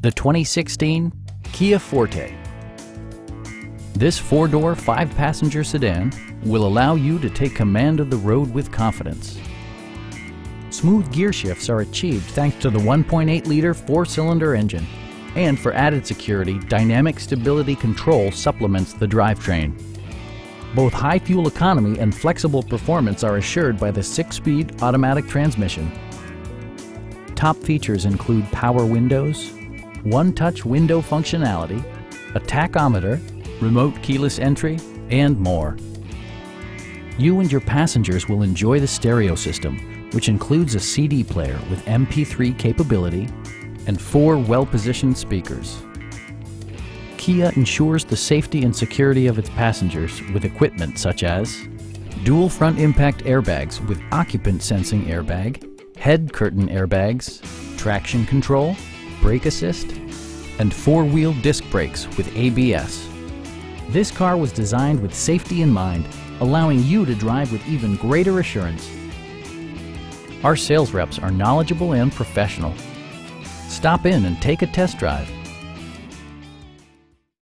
The 2016 Kia Forte. This four-door, five-passenger sedan will allow you to take command of the road with confidence. Smooth gear shifts are achieved thanks to the 1.8-liter four-cylinder engine. And for added security, Dynamic Stability Control supplements the drivetrain. Both high fuel economy and flexible performance are assured by the six-speed automatic transmission. Top features include power windows, one-touch window functionality, a tachometer, remote keyless entry, and more. You and your passengers will enjoy the stereo system, which includes a CD player with MP3 capability and four well-positioned speakers. Kia ensures the safety and security of its passengers with equipment such as dual front impact airbags with occupant sensing airbag, head curtain airbags, traction control, brake assist, and four-wheel disc brakes with ABS. This car was designed with safety in mind, allowing you to drive with even greater assurance. Our sales reps are knowledgeable and professional. Stop in and take a test drive.